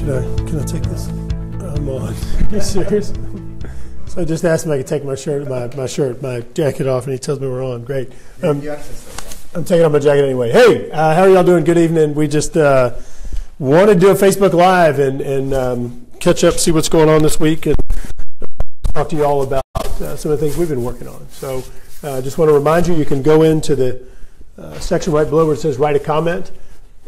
Should I? Can I take this? I'm on. Are you serious? So I just asked him if I could take my shirt, my, my shirt, my jacket off, and he tells me we're on. Great. Um, I'm taking off my jacket anyway. Hey, uh, how are y'all doing? Good evening. We just uh, want to do a Facebook Live and, and um, catch up, see what's going on this week, and talk to you all about uh, some of the things we've been working on. So I uh, just want to remind you, you can go into the uh, section right below where it says write a comment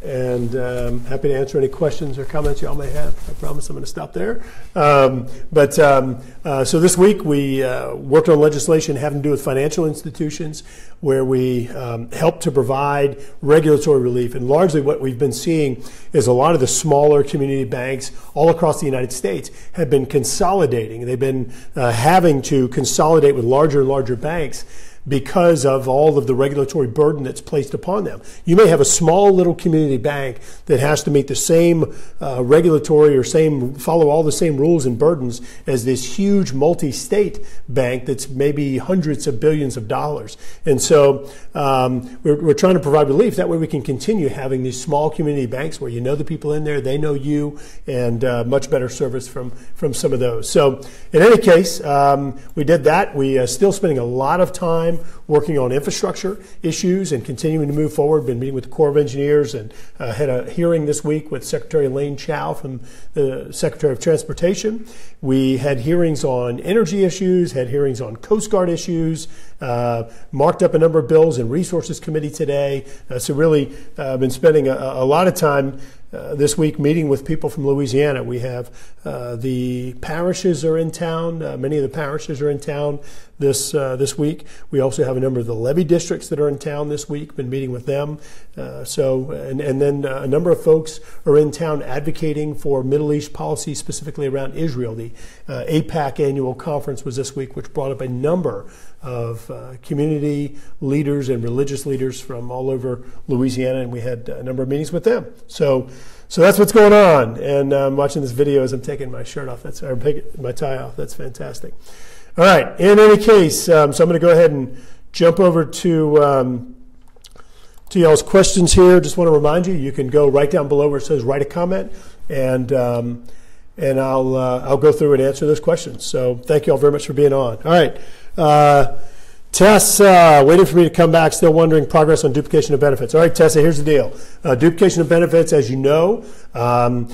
and um, happy to answer any questions or comments y'all may have. I promise I'm going to stop there. Um, but um, uh, so this week we uh, worked on legislation having to do with financial institutions, where we um, help to provide regulatory relief. And largely, what we've been seeing is a lot of the smaller community banks all across the United States have been consolidating. They've been uh, having to consolidate with larger and larger banks because of all of the regulatory burden that's placed upon them. You may have a small little community bank that has to meet the same uh, regulatory or same follow all the same rules and burdens as this huge multi-state bank that's maybe hundreds of billions of dollars. And so um, we're, we're trying to provide relief. That way we can continue having these small community banks where you know the people in there, they know you, and uh, much better service from from some of those. So in any case, um, we did that. We are uh, still spending a lot of time time working on infrastructure issues and continuing to move forward. Been meeting with the Corps of Engineers and uh, had a hearing this week with Secretary Elaine Chao from the Secretary of Transportation. We had hearings on energy issues, had hearings on Coast Guard issues, uh, marked up a number of bills in Resources Committee today. Uh, so really uh, been spending a, a lot of time uh, this week meeting with people from Louisiana. We have uh, the parishes are in town. Uh, many of the parishes are in town this uh, this week. We also have a number of the levee districts that are in town this week. Been meeting with them. Uh, so and and then a number of folks are in town advocating for Middle East policy, specifically around Israel. The AIPAC annual conference was this week, which brought up a number of uh, community leaders and religious leaders from all over Louisiana, and we had a number of meetings with them. So, so that's what's going on. And I'm watching this video as I'm taking my shirt off. That's or my tie off. That's fantastic. All right. In any case, um, so I'm going to go ahead and jump over to. Um, to y'all's questions here, just want to remind you, you can go right down below where it says write a comment, and um, and I'll uh, I'll go through and answer those questions. So thank you all very much for being on. All right. Tessa, waiting for me to come back, still wondering progress on duplication of benefits. All right, Tessa, here's the deal. Uh, duplication of benefits, as you know, um,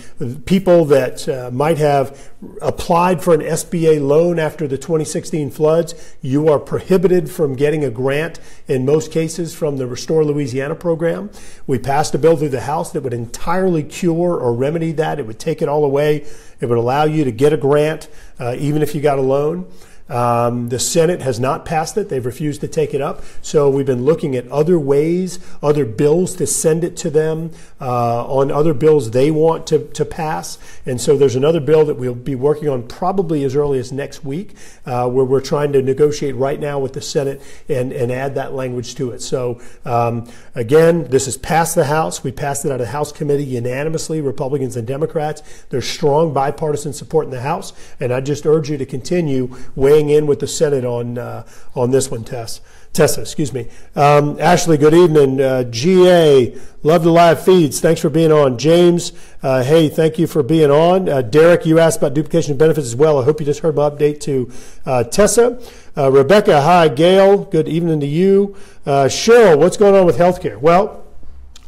people that uh, might have applied for an SBA loan after the 2016 floods, you are prohibited from getting a grant in most cases from the Restore Louisiana program. We passed a bill through the House that would entirely cure or remedy that. It would take it all away. It would allow you to get a grant uh, even if you got a loan. Um, the Senate has not passed it. They've refused to take it up. So we've been looking at other ways, other bills to send it to them uh, on other bills they want to, to pass. And so there's another bill that we'll be working on probably as early as next week, uh, where we're trying to negotiate right now with the Senate and, and add that language to it. So um, again, this has passed the House. We passed it out of the House committee unanimously, Republicans and Democrats. There's strong bipartisan support in the House. And I just urge you to continue weighing weighing in with the Senate on uh, on this one, Tess. Tessa, excuse me. Um, Ashley, good evening. Uh, GA, love the live feeds. Thanks for being on. James, uh, hey, thank you for being on. Uh, Derek, you asked about duplication of benefits as well. I hope you just heard my update to uh, Tessa. Uh, Rebecca, hi. Gail, good evening to you. Uh, Cheryl, what's going on with healthcare? Well,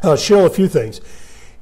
Cheryl, a few things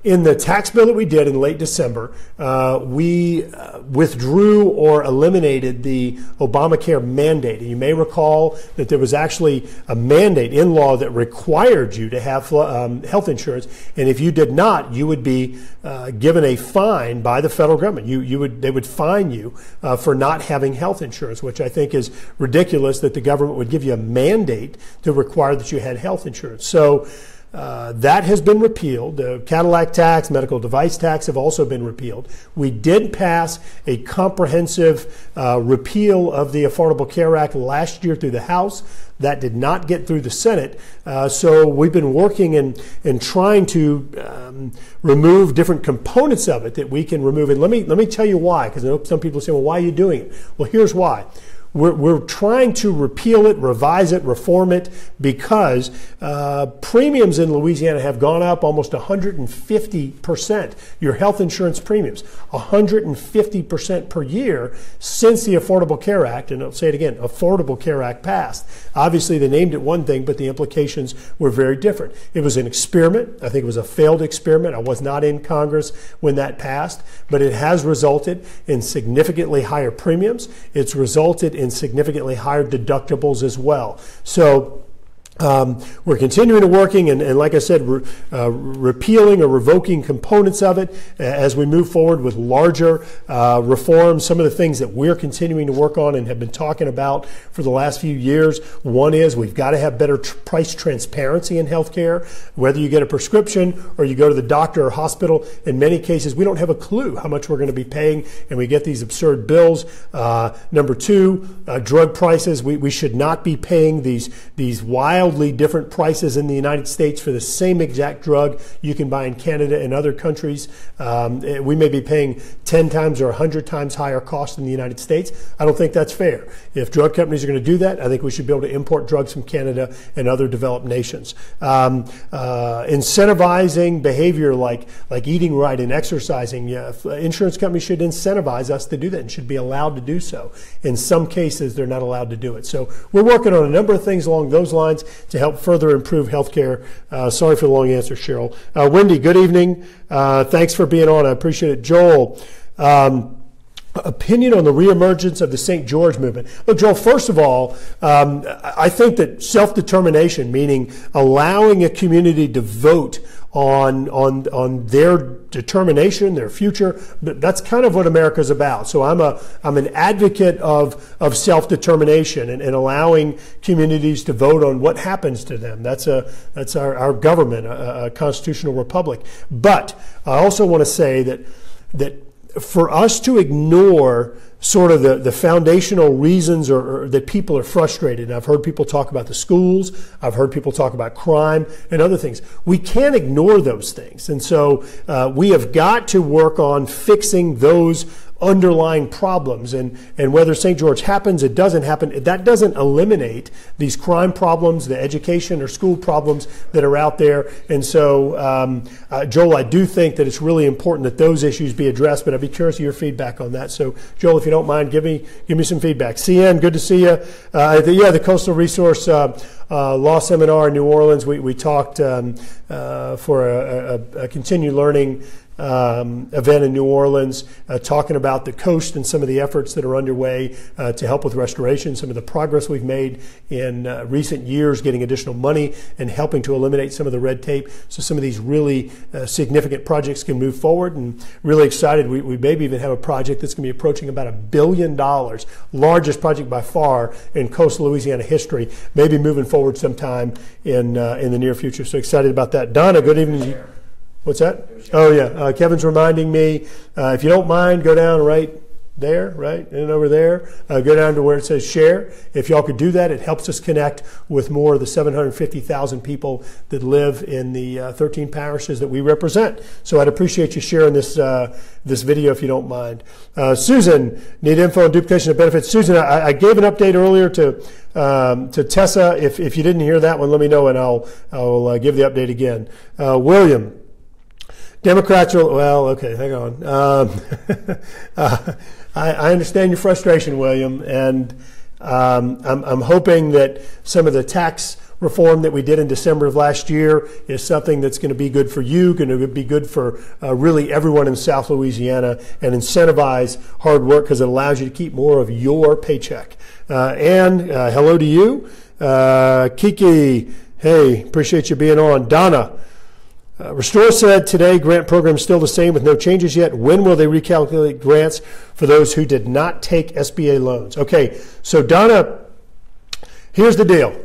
in the tax bill that we did in late December, uh, we uh, withdrew or eliminated the Obamacare mandate. And you may recall that there was actually a mandate in law that required you to have um, health insurance, and if you did not, you would be uh, given a fine by the federal government. You, you would they would fine you uh, for not having health insurance, which I think is ridiculous that the government would give you a mandate to require that you had health insurance. So. Uh, that has been repealed. The Cadillac tax, medical device tax have also been repealed. We did pass a comprehensive uh, repeal of the Affordable Care Act last year through the House. That did not get through the Senate. Uh, so we've been working and, and trying to um, remove different components of it that we can remove. And let me, let me tell you why, because I know some people say, well, why are you doing it? Well, here's why we're, we're trying to repeal it, revise it, reform it because uh, premiums in Louisiana have gone up almost 150%. Your health insurance premiums, 150% per year since the Affordable Care Act, and I'll say it again, Affordable Care Act passed. Obviously, they named it one thing, but the implications were very different. It was an experiment. I think it was a failed experiment. I was not in Congress when that passed, but it has resulted in significantly higher premiums. It's resulted in significantly higher deductibles as well. So um, we're continuing to working, and, and like I said, re, uh, repealing or revoking components of it as we move forward with larger uh, reforms. Some of the things that we're continuing to work on and have been talking about for the last few years. One is we've got to have better tr- price transparency in healthcare. Whether you get a prescription or you go to the doctor or hospital, in many cases we don't have a clue how much we're going to be paying, and we get these absurd bills. Uh, number two, uh, drug prices. We, we should not be paying these these wild wildly different prices in the United States for the same exact drug you can buy in Canada and other countries. Um, eh, we may be paying 10 times or 100 times higher cost in the United States. I don't think that's fair. If drug companies are going to do that, I think we should be able to import drugs from Canada and other developed nations. Um, uh, incentivizing behavior like, like eating right and exercising, yeah, insurance companies should incentivize us to do that and should be allowed to do so. In some cases, they're not allowed to do it. So we're working on a number of things along those lines to help further improve healthcare. Uh, sorry for the long answer, Cheryl. Uh, Wendy, good evening. Uh, thanks for being on. I appreciate it. Joel, um, opinion on the reemergence of the St. George movement. Look, Joel, first of all, um, I think that self determination, meaning allowing a community to vote on, on, on their determination, their future, that's kind of what America's about. So I'm, a, I'm an advocate of, of self determination and, and allowing communities to vote on what happens to them. That's, a, that's our, our government, a, a constitutional republic. But I also want to say that, that for us to ignore sort of the, the foundational reasons or, or, that people are frustrated. And I've heard people talk about the schools. I've heard people talk about crime and other things. We can't ignore those things. And so uh, we have got to work on fixing those underlying problems. And, and whether St. George happens, it doesn't happen, that doesn't eliminate these crime problems, the education or school problems that are out there. And so, um, uh, Joel, I do think that it's really important that those issues be addressed, but I'd be curious of your feedback on that. So, Joel, if you don't mind, give me, give me some feedback. CN, good to see you. Uh, the, yeah, the Coastal Resource uh, uh, Law Seminar in New Orleans, we, we talked um, uh, for a, a, a continued learning um, event in New Orleans, uh, talking about the coast and some of the efforts that are underway uh, to help with restoration, some of the progress we've made in uh, recent years, getting additional money and helping to eliminate some of the red tape. So some of these really uh, significant projects can move forward. And really excited, we, we maybe even have a project that's going to be approaching about a billion dollars, largest project by far in coastal Louisiana history, maybe moving forward sometime in uh, in the near future. So excited about that. Donna, good evening. What's that? Oh, yeah. Uh, Kevin's reminding me uh, if you don't mind, go down right there, right? And over there. Uh, go down to where it says share. If y'all could do that, it helps us connect with more of the 750,000 people that live in the uh, 13 parishes that we represent. So I'd appreciate you sharing this uh, this video if you don't mind. Uh, Susan, need info on duplication of benefits. Susan, I, I gave an update earlier to um, to Tessa. If, if you didn't hear that one, let me know and I'll, I'll uh, give the update again. Uh, William, Democrats are, well, okay, hang on. Um, uh, I, I, understand your frustration, William, and um, I'm, I'm, hoping that some of the tax reform that we did in December of last year is something that's going to be good for you, going to be good for uh, really everyone in South Louisiana, and incentivize hard work because it allows you to keep more of your paycheck. Uh, and uh, hello to you. Uh, Kiki, hey, appreciate you being on. Donna, uh, Restore said today grant program still the same with no changes yet. When will they recalculate grants for those who did not take SBA loans? Okay, so Donna, here's the deal.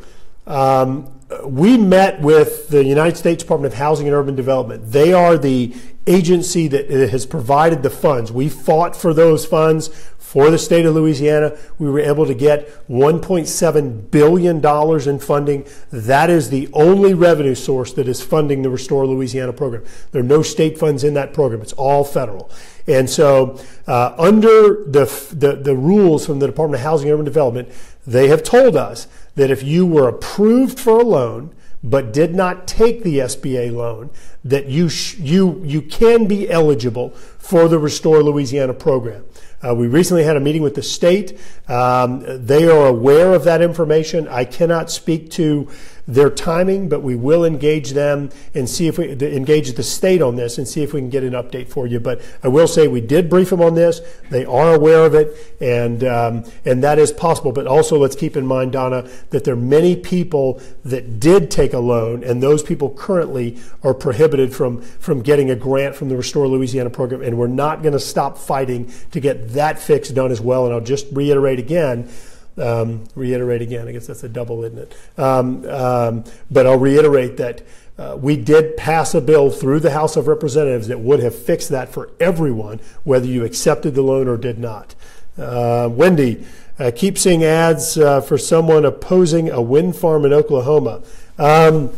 Um, we met with the United States Department of Housing and Urban Development. They are the agency that has provided the funds. We fought for those funds for the state of Louisiana. We were able to get $1.7 billion in funding. That is the only revenue source that is funding the Restore Louisiana program. There are no state funds in that program. It's all federal. And so, uh, under the, the, the rules from the Department of Housing and Urban Development, they have told us that if you were approved for a loan but did not take the SBA loan, that you you you can be eligible for the Restore Louisiana program. Uh, we recently had a meeting with the state. Um, they are aware of that information. I cannot speak to their timing, but we will engage them and see if we engage the state on this and see if we can get an update for you. But I will say we did brief them on this. They are aware of it, and um, and that is possible. But also let's keep in mind, Donna, that there are many people that did take a loan, and those people currently are prohibited from from getting a grant from the Restore Louisiana program, and we're not going to stop fighting to get that fix done as well. And I'll just reiterate again. Um, reiterate again. I guess that's a double, isn't it? Um, um, but I'll reiterate that uh, we did pass a bill through the House of Representatives that would have fixed that for everyone, whether you accepted the loan or did not. Uh, Wendy, uh, keep seeing ads uh, for someone opposing a wind farm in Oklahoma. Um,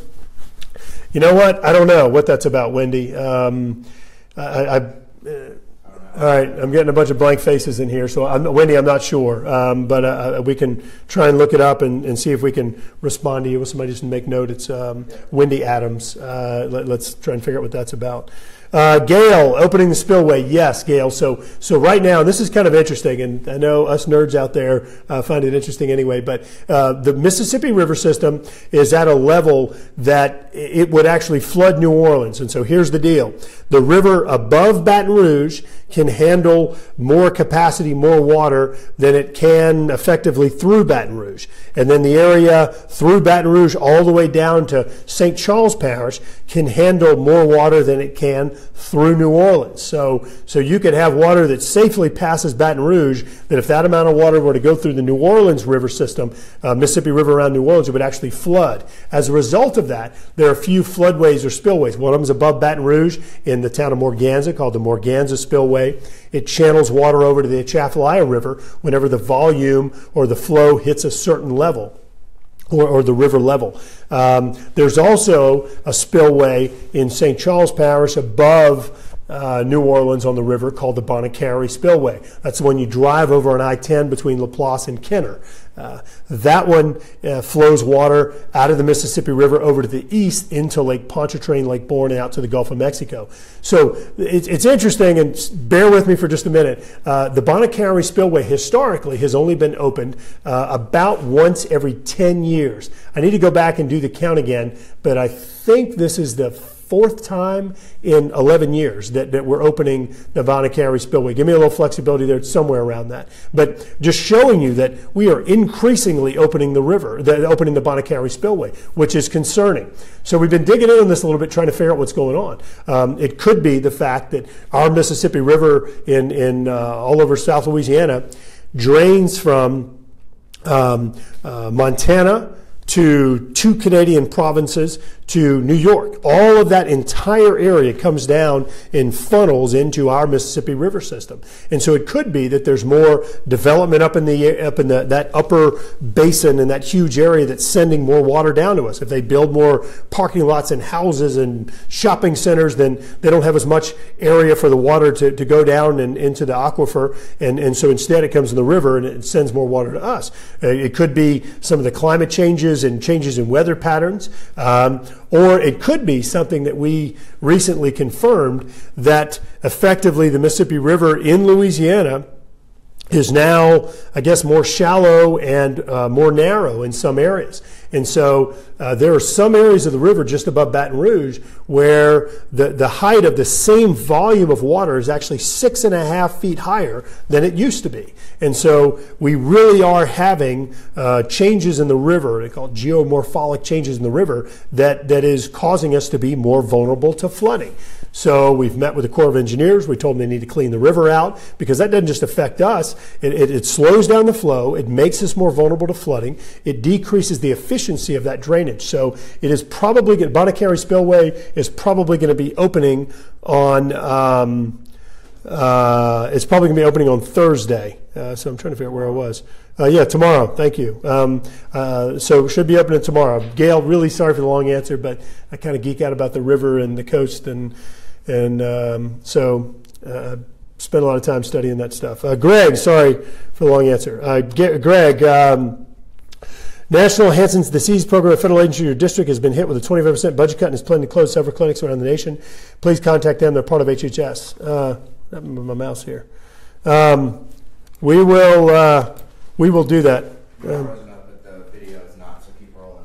you know what? I don't know what that's about, Wendy. Um, I, I all right, I'm getting a bunch of blank faces in here. So, I'm, Wendy, I'm not sure, um, but uh, uh, we can try and look it up and, and, see if we can respond to you. Somebody just make note. It's um, Wendy Adams. Uh, let, us try and figure out what that's about. Uh, Gail, opening the spillway. Yes, Gail. So, so right now, this is kind of interesting, and I know us nerds out there uh, find it interesting anyway. But uh, the Mississippi River system is at a level that it would actually flood New Orleans. And so here's the deal: the river above Baton Rouge can handle more capacity, more water than it can effectively through Baton Rouge. And then the area through Baton Rouge all the way down to St. Charles Parish can handle more water than it can through New Orleans. So, so you could have water that safely passes Baton Rouge, that if that amount of water were to go through the New Orleans river system, uh, Mississippi River around New Orleans, it would actually flood. As a result of that, there are a few floodways or spillways. One of them is above Baton Rouge in the town of Morganza called the Morganza Spillway. It channels water over to the Atchafalaya River whenever the volume or the flow hits a certain level or, or the river level. Um, there's also a spillway in St. Charles Parish above uh, New Orleans on the river called the Bonnet Carré Spillway. That's when you drive over on I-10 between Laplace and Kenner. Uh, that one uh, flows water out of the Mississippi River over to the east into Lake Pontchartrain, Lake Borgne, and out to the Gulf of Mexico. So it's, it's interesting, and bear with me for just a minute. Uh, the Carré Spillway historically has only been opened uh, about once every 10 years. I need to go back and do the count again, but I think this is the fourth time in 11 years that, that we're opening the Carré Spillway. Give me a little flexibility there, it's somewhere around that. But just showing you that we are increasingly opening the river, the, opening the Bonnet Carré Spillway, which is concerning. So we've been digging in on this a little bit, trying to figure out what's going on. Um, it could be the fact that our Mississippi River in, in uh, all over South Louisiana drains from um, uh, Montana to two Canadian provinces to New York. All of that entire area comes down in funnels into our Mississippi River system. And so it could be that there's more development up in the up in the, that upper basin and that huge area that's sending more water down to us. If they build more parking lots and houses and shopping centers, then they don't have as much area for the water to, to go down and into the aquifer. And, and so instead it comes in the river and it sends more water to us. Uh, it could be some of the climate changes and changes in weather patterns. Um, or it could be something that we recently confirmed that effectively the Mississippi River in Louisiana is now, I guess, more shallow and uh, more narrow in some areas. And so uh, there are some areas of the river just above Baton Rouge where the, the height of the same volume of water is actually six and a half feet higher than it used to be. And so we really are having uh, changes in the river, they call it geomorpholic changes in the river, that, that is causing us to be more vulnerable to flooding. So we've met with the Corps of Engineers. We told them they need to clean the river out because that doesn't just affect us. It, it, it slows down the flow. It makes us more vulnerable to flooding. It decreases the efficiency of that drainage. So it is probably going Bonnet Spillway is probably going to be opening on. Um, uh, it's probably going to be opening on Thursday. Uh, so I'm trying to figure out where I was. Uh, yeah, tomorrow. Thank you. Um, uh, so should be opening tomorrow. Gail, really sorry for the long answer, but I kind of geek out about the river and the coast, and and um, so uh, spent a lot of time studying that stuff. Uh, Greg, sorry for the long answer. Uh, Greg. Um, National Hansen's Disease Program, a federal agency in your district, has been hit with a 25% budget cut and is planning to close several clinics around the nation. Please contact them. They're part of HHS. Uh, my mouse here. Um, we will uh, we will do that. Um,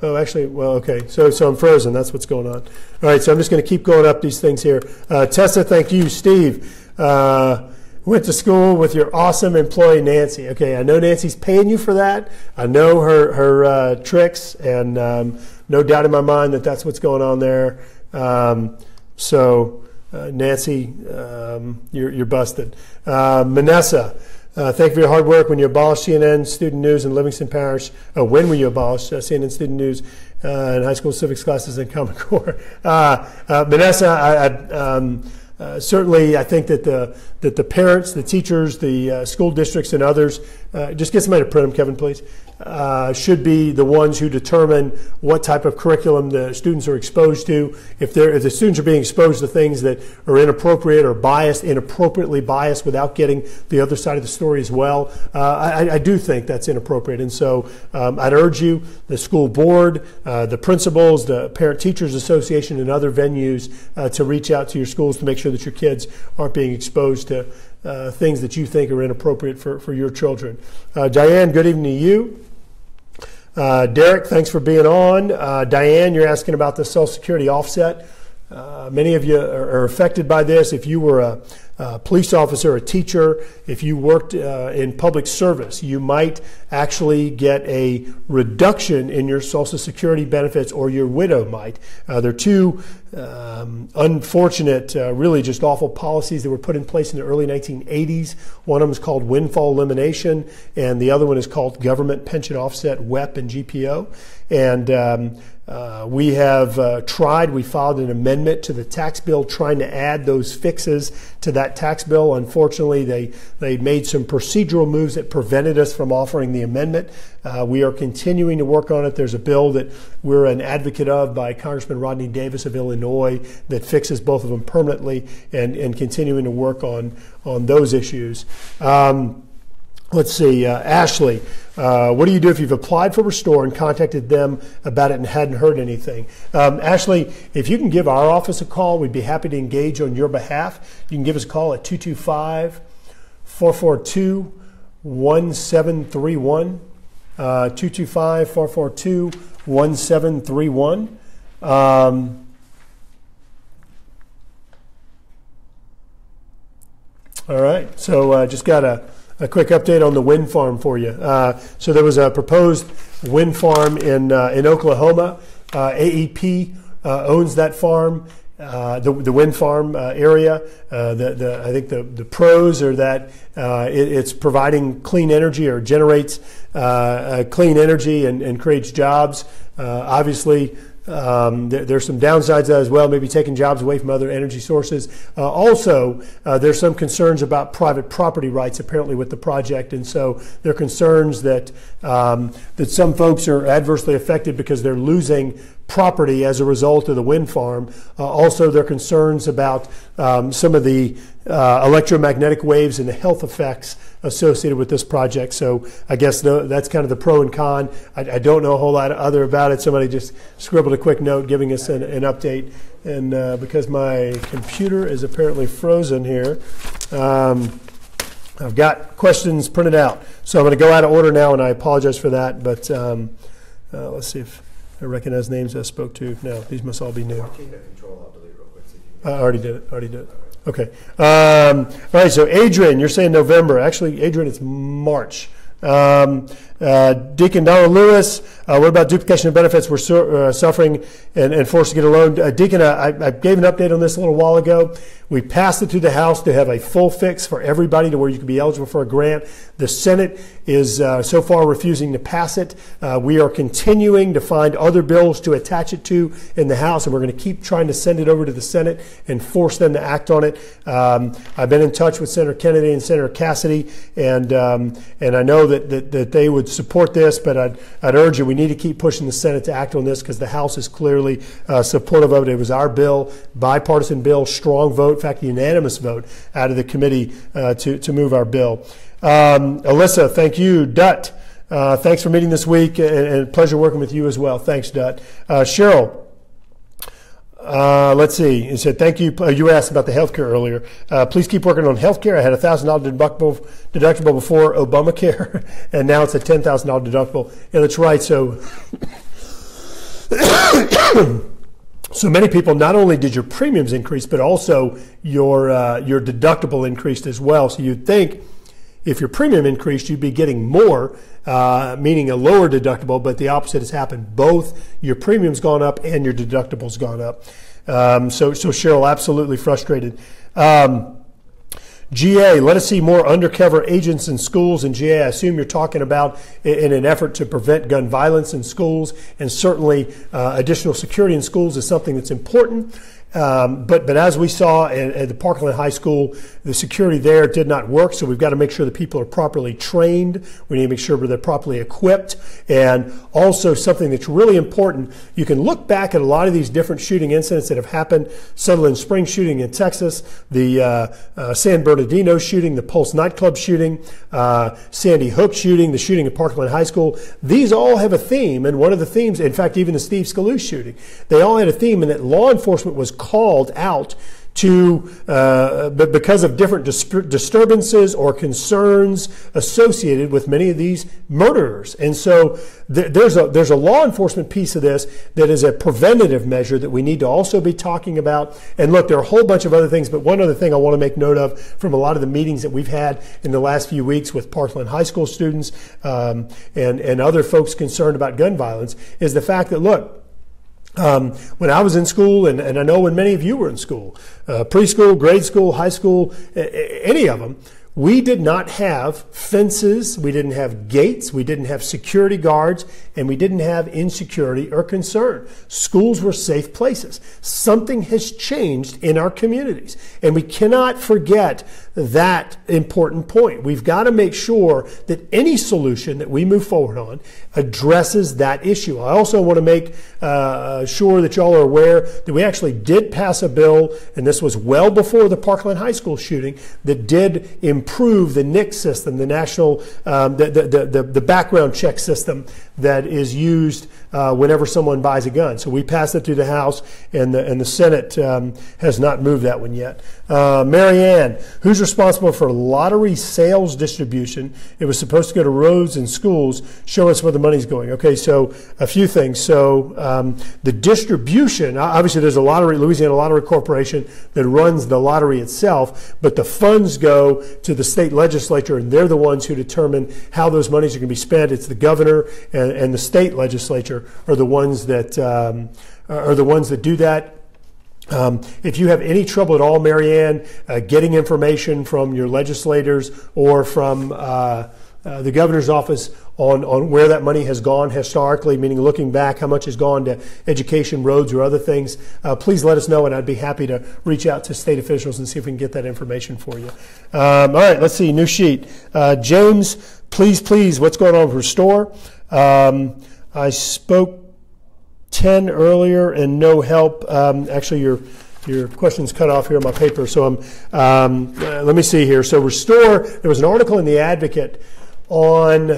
oh, actually, well, okay. So, so I'm frozen. That's what's going on. All right. So I'm just going to keep going up these things here. Uh, Tessa, thank you, Steve. Uh, went to school with your awesome employee Nancy. Okay, I know Nancy's paying you for that. I know her her uh, tricks, and um, no doubt in my mind that that's what's going on there. Um, so, uh, Nancy, um, you're, you're busted. Uh, Manessa. Uh, thank you for your hard work. When you abolished CNN Student News in Livingston Parish, uh, when will you abolish uh, CNN Student News uh, in high school civics classes in Common Core? Uh, uh, Vanessa, I, I, um, certainly I think that the, that the parents, the teachers, the school districts, and others, just get somebody to print them, Kevin, please uh, should be the ones who determine what type of curriculum the students are exposed to. If, if the students are being exposed to things that are inappropriate or biased, inappropriately biased without getting the other side of the story as well, uh, I, I, do think that's inappropriate. And so um, I'd urge you, the school board, uh, the principals, the Parent Teachers Association, and other venues uh, to reach out to your schools to make sure that your kids aren't being exposed to uh, things that you think are inappropriate for, for your children. Diane, good evening to you. Uh, Derek, thanks for being on. Uh, Diane, you're asking about the Social Security offset. Uh, many of you are, are, affected by this. If you were a, a police officer, a teacher, if you worked uh, in public service, you might actually get a reduction in your Social Security benefits, or your widow might. Uh, there are two um, unfortunate, uh, really just awful policies that were put in place in the early 1980s. One of them is called windfall elimination, and the other one is called government pension offset, WEP and GPO. And um, uh, we have uh, tried, we filed an amendment to the tax bill trying to add those fixes to that tax bill. Unfortunately, they, they made some procedural moves that prevented us from offering the amendment. Uh, we are continuing to work on it. There's a bill that we're an advocate of by Congressman Rodney Davis of Illinois that fixes both of them permanently and, and continuing to work on, on those issues. Um, Let's see, uh, Ashley, uh, what do you do if you've applied for Restore and contacted them about it and hadn't heard anything? Um, Ashley, if you can give our office a call, we'd be happy to engage on your behalf. You can give us a call at 225 442 1731. Uh, 225 442 1731. Um, all right, so uh, just got a a quick update on the wind farm for you. Uh, so there was a proposed wind farm in uh, in Oklahoma. Uh, AEP uh, owns that farm. Uh, the, the wind farm uh, area. The, the, I think the, the pros are that it, it's providing clean energy or generates clean energy and, and creates jobs. obviously, um, there, there's some downsides as well, maybe taking jobs away from other energy sources. Uh, also, uh, there's some concerns about private property rights apparently with the project, and so there are concerns that um, that some folks are adversely affected because they're losing property as a result of the wind farm. Uh, also, there are concerns about um, some of the uh, electromagnetic waves and the health effects associated with this project. So I guess that's kind of the pro and con. I, I, don't know a whole lot other about it. Somebody just scribbled a quick note giving us an, an update. And uh, because my computer is apparently frozen here, um, I've got questions printed out. So I'm going to go out of order now, and I apologize for that. But um, uh, let's see if I recognize names I spoke to. No, these must all be new. I already did it. Already did it. Okay. Um, all right. So Adrian, you're saying November. Actually, Adrian, it's March. Um, Uh, Deacon Donald Lewis, uh, what about duplication of benefits? We're su- uh, suffering and, and, forced to get a loan. Uh, Deacon, I, I, gave an update on this a little while ago. We passed it through the House to have a full fix for everybody to where you can be eligible for a grant. The Senate is uh, so far refusing to pass it. Uh, we are continuing to find other bills to attach it to in the House, and we're going to keep trying to send it over to the Senate and force them to act on it. Um, I've been in touch with Senator Kennedy and Senator Cassidy, and um, and I know that, that, that they would support this, but I'd, I'd urge you, we need to keep pushing the Senate to act on this because the House is clearly uh, supportive of it. It was our bill, bipartisan bill, strong vote, in fact, unanimous vote out of the committee uh, to, to move our bill. Um, Alyssa, thank you. Dut, uh, thanks for meeting this week and, and, pleasure working with you as well. Thanks, Dut. Uh, Cheryl, uh, let's see. He said, "Thank you." Uh, you asked about the health care earlier. Uh, please keep working on health care. I had a thousand dollar deductible deductible before Obamacare, and now it's a ten thousand dollar deductible. Yeah, that's right. So, so many people. Not only did your premiums increase, but also your uh, your deductible increased as well. So you'd think if your premium increased, you'd be getting more, uh, meaning a lower deductible, but the opposite has happened. Both your premium's gone up and your deductible's gone up. Um, so, so Cheryl, absolutely frustrated. Um, GA, let us see more undercover agents in schools. And GA, I assume you're talking about in an effort to prevent gun violence in schools. And certainly, uh, additional security in schools is something that's important. Um, but but as we saw at, at, the Parkland High School, the security there did not work. So we've got to make sure the people are properly trained. We need to make sure that they're properly equipped, and also something that's really important. You can look back at a lot of these different shooting incidents that have happened: Sutherland Spring shooting in Texas, the uh, uh, San Bernardino shooting, the Pulse nightclub shooting, uh, Sandy Hook shooting, the shooting at Parkland High School. These all have a theme, and one of the themes, in fact, even the Steve Scalise shooting, they all had a theme, and that law enforcement was called out to, uh, but because of different dis- disturbances or concerns associated with many of these murderers. And so th- there's, a, there's a law enforcement piece of this that is a preventative measure that we need to also be talking about. And look, there are a whole bunch of other things, but one other thing I want to make note of from a lot of the meetings that we've had in the last few weeks with Parkland High School students um, and, and other folks concerned about gun violence is the fact that, look, um, when I was in school, and, and, I know when many of you were in school, uh, preschool, grade school, high school, any of them, we did not have fences, we didn't have gates, we didn't have security guards, and we didn't have insecurity or concern. Schools were safe places. Something has changed in our communities, and we cannot forget that important point. We've got to make sure that any solution that we move forward on addresses that issue. I also want to make uh, sure that y'all are aware that we actually did pass a bill, and this was well before the Parkland High School shooting, that did improve the NICS system, the national, um, the, the, the, the, background check system that is used uh, whenever someone buys a gun. So we passed it through the House, and the, and the Senate um, has not moved that one yet. Uh, Marianne, who's responsible for lottery sales distribution? It was supposed to go to roads and schools. Show us where the money's going. Okay, so a few things. So um, the distribution, obviously, there's a lottery, Louisiana Lottery Corporation that runs the lottery itself, but the funds go to the state legislature, and they're the ones who determine how those monies are going to be spent. It's the governor and, and the state legislature are the ones that um, are the ones that do that. Um, if you have any trouble at all, Marianne, uh, getting information from your legislators or from uh, uh, the governor's office on, on where that money has gone historically, meaning looking back, how much has gone to education, roads, or other things, uh, please let us know, and I'd be happy to reach out to state officials and see if we can get that information for you. Um, all right, let's see, new sheet. Uh, James, please, please, what's going on with Restore? Um, I spoke 10 earlier and no help. Um, actually, your your question's cut off here on my paper. So I'm, um, uh, let me see here. So Restore, there was an article in The Advocate on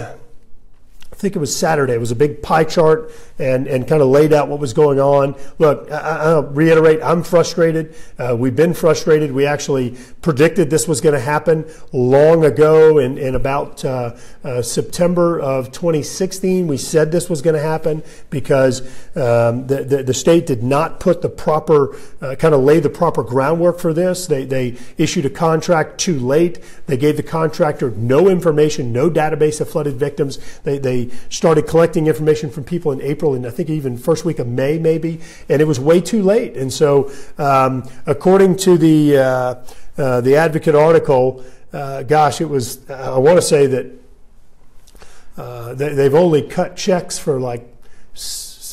I think it was Saturday. It was a big pie chart and, and kind of laid out what was going on. Look, I, will reiterate, I'm frustrated. Uh, we've been frustrated. We actually predicted this was going to happen long ago in, in about uh, uh, September of 2016. We said this was going to happen because um, the, the, the, state did not put the proper, uh, kind of lay the proper groundwork for this. They, they issued a contract too late. They gave the contractor no information, no database of flooded victims. They, they started collecting information from people in April and I think even first week of May, maybe, and it was way too late. And so, um, according to the uh, uh, the Advocate article, uh, gosh, it was I want to say that uh, they, they've only cut checks for like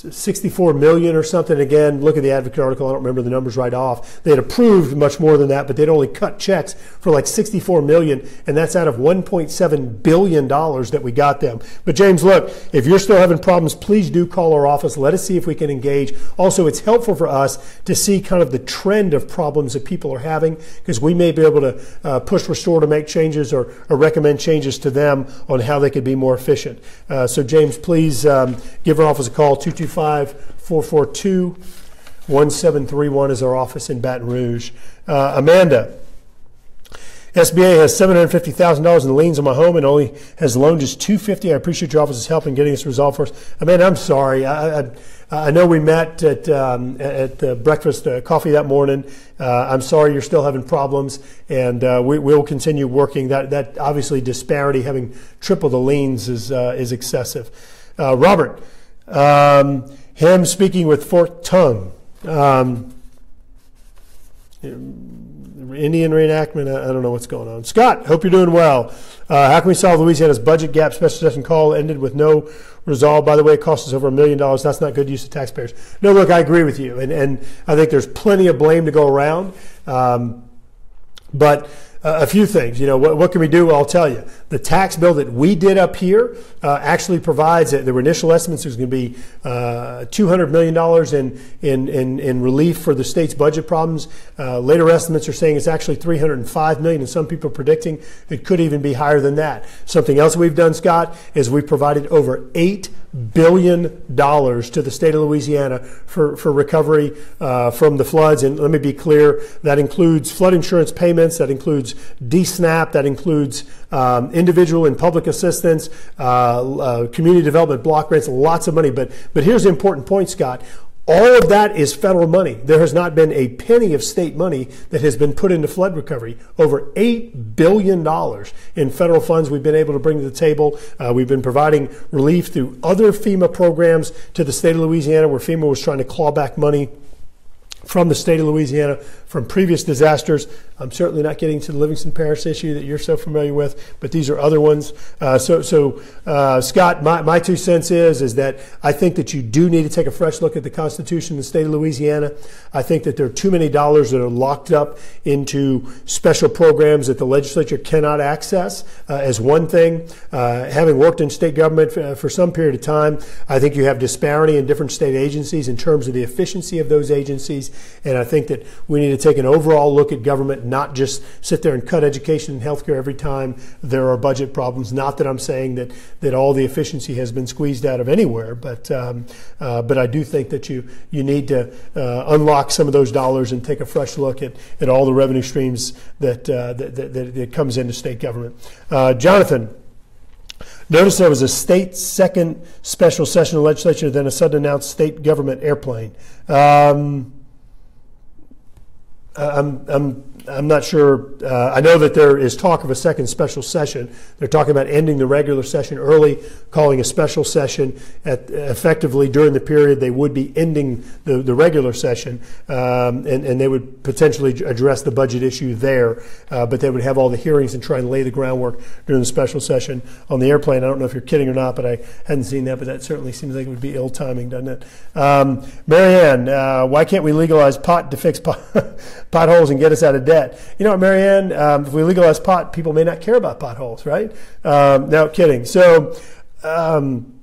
64 million or something. Again, look at the Advocate article. I don't remember the numbers right off. They had approved much more than that, but they'd only cut checks for like 64 million, and that's out of 1.7 billion dollars that we got them. But James, look, if you're still having problems, please do call our office. Let us see if we can engage. Also, it's helpful for us to see kind of the trend of problems that people are having because we may be able to uh, push Restore to make changes or, or, recommend changes to them on how they could be more efficient. Uh, so, James, please um, give our office a call 222 442 1731 is our office in Baton Rouge. Uh, Amanda, SBA has $750,000 in liens on my home and only has loaned just 250 I appreciate your office's help in getting this resolved for us. Amanda, I'm sorry. I, I, I know we met at, um, at uh, breakfast uh, coffee that morning. Uh, I'm sorry you're still having problems, and uh, we, will continue working. That, that obviously disparity, having triple the liens, is, uh, is excessive. Uh, Robert, um, him speaking with forked tongue. Um, Indian reenactment. I, don't know what's going on. Scott, hope you're doing well. Uh, how can we solve Louisiana's budget gap? Special session call ended with no resolve. By the way, it cost us over a million dollars. That's not good use of taxpayers. No, look, I agree with you, and and I think there's plenty of blame to go around. Um, but a few things. You know, what, what, can we do? I'll tell you. The tax bill that we did up here uh, actually provides that there were initial estimates there's going to be uh, $200 million in, in, in, in, relief for the state's budget problems. Uh, later estimates are saying it's actually 305 million, and some people are predicting it could even be higher than that. Something else we've done, Scott, is we've provided over eight billion dollars to the state of Louisiana for, for recovery uh, from the floods. And let me be clear, that includes flood insurance payments, that includes DSNAP, that includes um, individual and public assistance, uh, uh, community development block grants, lots of money. But, but here's the important point, Scott. All of that is federal money. There has not been a penny of state money that has been put into flood recovery. Over $8 billion in federal funds we've been able to bring to the table. Uh, we've been providing relief through other FEMA programs to the state of Louisiana where FEMA was trying to claw back money from the state of Louisiana from previous disasters. I'm certainly not getting to the Livingston Parish issue that you're so familiar with, but these are other ones. Uh, so, so uh, Scott, my, my two cents is is that I think that you do need to take a fresh look at the Constitution of the state of Louisiana. I think that there are too many dollars that are locked up into special programs that the legislature cannot access. Uh, as one thing, uh, having worked in state government for, for some period of time, I think you have disparity in different state agencies in terms of the efficiency of those agencies, and I think that we need to take an overall look at government, not just sit there and cut education and healthcare every time there are budget problems. Not that I'm saying that, that all the efficiency has been squeezed out of anywhere, but um, uh, but I do think that you you need to uh, unlock some of those dollars and take a fresh look at, at all the revenue streams that, uh, that, that, that, comes into state government. Uh, Jonathan. Notice there was a state second special session of legislature, then a sudden announced state government airplane. Um, I'm, I'm I'm not sure. Uh, I know that there is talk of a second special session. They're talking about ending the regular session early, calling a special session at effectively during the period they would be ending the, the regular session, um, and, and they would potentially address the budget issue there. Uh, but they would have all the hearings and try and lay the groundwork during the special session on the airplane. I don't know if you're kidding or not, but I hadn't seen that. But that certainly seems like it would be ill timing, doesn't it? Um, Marianne, uh, why can't we legalize pot to fix pot, potholes and get us out of debt? You know what, Marianne? Um, if we legalize pot, people may not care about potholes, right? Um, no, kidding. So, um,